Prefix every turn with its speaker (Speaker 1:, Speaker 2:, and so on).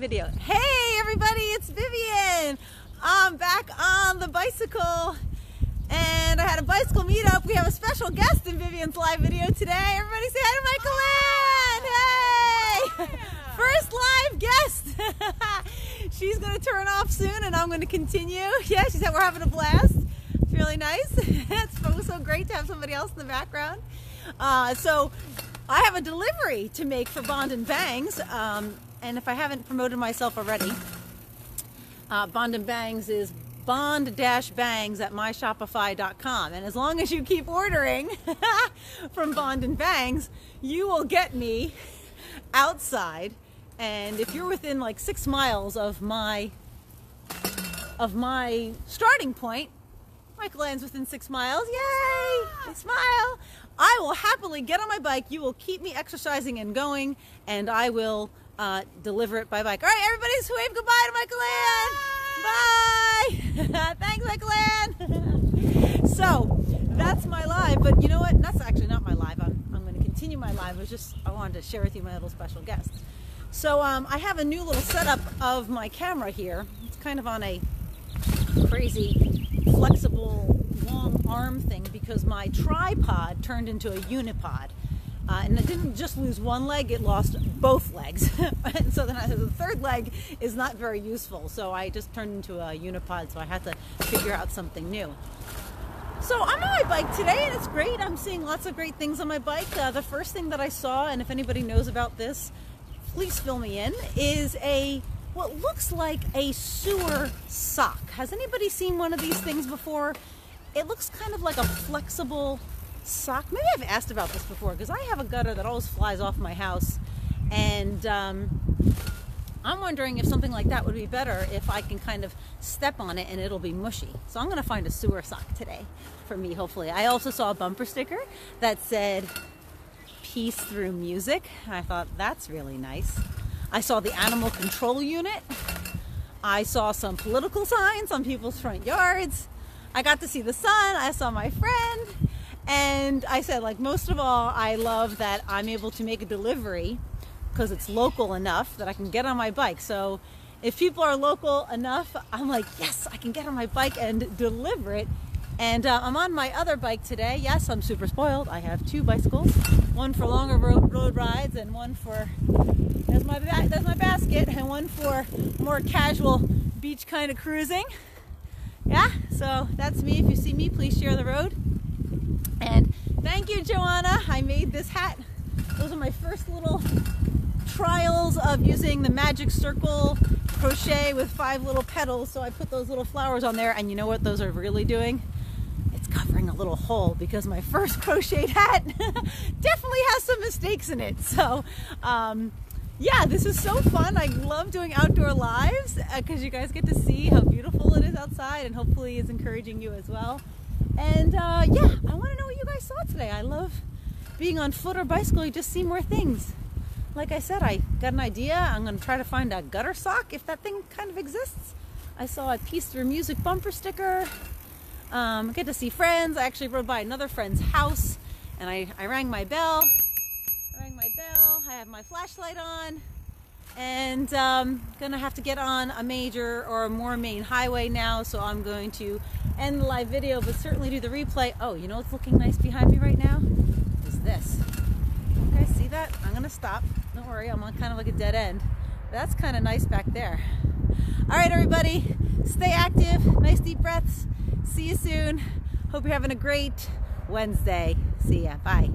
Speaker 1: video. Hey everybody, it's Vivian. I'm back on the bicycle and I had a bicycle meetup. We have a special guest in Vivian's live video today. Everybody say hi to Michael Ann. Hey! First live guest. she's going to turn off soon and I'm going to continue. Yeah, she said we're having a blast. It's really nice. it's so, so great to have somebody else in the background. Uh, so I have a delivery to make for Bond and Bangs. Um, and if I haven't promoted myself already, uh, Bond and Bangs is bond-bangs at myshopify.com. And as long as you keep ordering from Bond and Bangs, you will get me outside. And if you're within like six miles of my of my starting point, Michael Ann's within six miles. Yay! Smile. I will happily get on my bike. You will keep me exercising and going, and I will uh, deliver it by bike. All right, everybody's wave goodbye to Michael Ann. Bye. Thanks, Michael Ann. so that's my live, but you know what? That's actually not my live. I'm, I'm going to continue my live. I was just, I wanted to share with you my little special guest. So um, I have a new little setup of my camera here. It's kind of on a crazy flexible long arm thing because my tripod turned into a unipod. Uh, and it didn't just lose one leg, it lost both legs. and so then I, the third leg is not very useful. So I just turned into a unipod, so I had to figure out something new. So I'm on my bike today and it's great. I'm seeing lots of great things on my bike. Uh, the first thing that I saw, and if anybody knows about this, please fill me in, is a what looks like a sewer sock. Has anybody seen one of these things before? It looks kind of like a flexible sock. Maybe I've asked about this before because I have a gutter that always flies off my house, and um, I'm wondering if something like that would be better if I can kind of step on it and it'll be mushy. So I'm going to find a sewer sock today for me, hopefully. I also saw a bumper sticker that said peace through music. I thought that's really nice. I saw the animal control unit. I saw some political signs on people's front yards. I got to see the sun. I saw my friend. And I said, like, most of all, I love that I'm able to make a delivery because it's local enough that I can get on my bike. So if people are local enough, I'm like, yes, I can get on my bike and deliver it. And uh, I'm on my other bike today. Yes, I'm super spoiled. I have two bicycles, one for longer road, road rides and one for, there's my, there's my basket, and one for more casual beach kind of cruising. Yeah, so that's me. If you see me, please share the road. Thank you, Joanna. I made this hat. Those are my first little trials of using the magic circle crochet with five little petals. So I put those little flowers on there and you know what those are really doing? It's covering a little hole because my first crocheted hat definitely has some mistakes in it. So um, yeah, this is so fun. I love doing outdoor lives because uh, you guys get to see how beautiful it is outside and hopefully it's encouraging you as well. And uh, yeah, I want to know what you guys today. I love being on foot or bicycle. You just see more things. Like I said, I got an idea. I'm going to try to find a gutter sock if that thing kind of exists. I saw a Peace Through Music bumper sticker. Um, get to see friends. I actually rode by another friend's house and I, I rang my bell. I rang my bell. I have my flashlight on and um, gonna have to get on a major or a more main highway now so I'm going to end the live video but certainly do the replay. Oh you know what's looking nice behind me right now? Is this. You guys see that? I'm gonna stop. Don't worry I'm on kind of like a dead end. That's kind of nice back there. All right everybody stay active. Nice deep breaths. See you soon. Hope you're having a great Wednesday. See ya. Bye